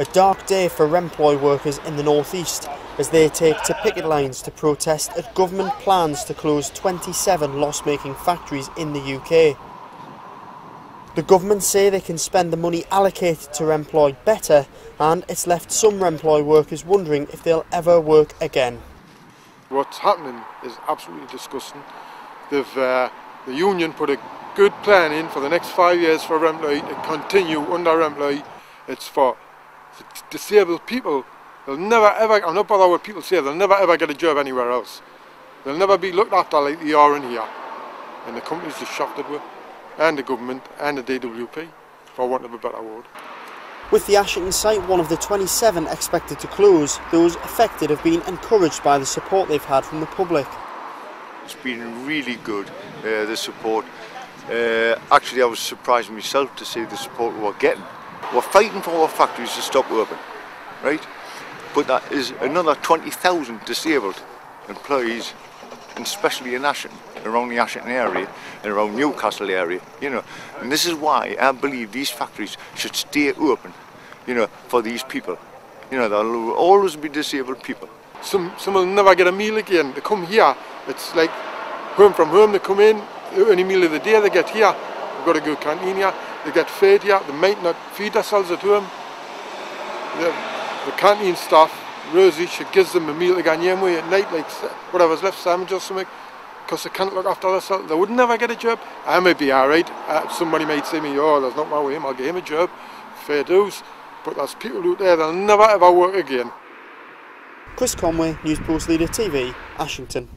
A dark day for Remploy workers in the northeast as they take to picket lines to protest at government plans to close 27 loss-making factories in the UK. The government say they can spend the money allocated to Remploy better and it's left some Remploy workers wondering if they'll ever work again. What's happening is absolutely disgusting. They've, uh, the union put a good plan in for the next five years for Remploy to continue under Remploy. It's for disabled people. They'll never ever, I'm not bothered what people say, they'll never ever get a job anywhere else. They'll never be looked after like they are in here. And the companies just shafted with, and the government and the DWP, for want of a better word. With the Ashington site one of the 27 expected to close, those affected have been encouraged by the support they've had from the public. It's been really good, uh, the support. Uh, actually, I was surprised myself to see the support we're getting. We're fighting for our factories to stop open, right? But that is another 20,000 disabled employees, and especially in Ashington, around the Ashington area and around Newcastle area, you know. And this is why I believe these factories should stay open, you know, for these people. You know, there'll always be disabled people. Some, some will never get a meal again. They come here, it's like home from home, they come in, any meal of the day they get here. We've got to go here, they get fed here, they might not feed themselves at home. The, the canteen staff, Rosie, she gives them a meal go anyway at night, like whatever's left, sandwich or something, because they can't look after themselves. They would never get a job. I may be alright. Uh, somebody might say me, oh, that's not my way, I'll give him a job. Fair dues. But there's people out there, they'll never ever work again. Chris Conway, News Post Leader TV, Ashington.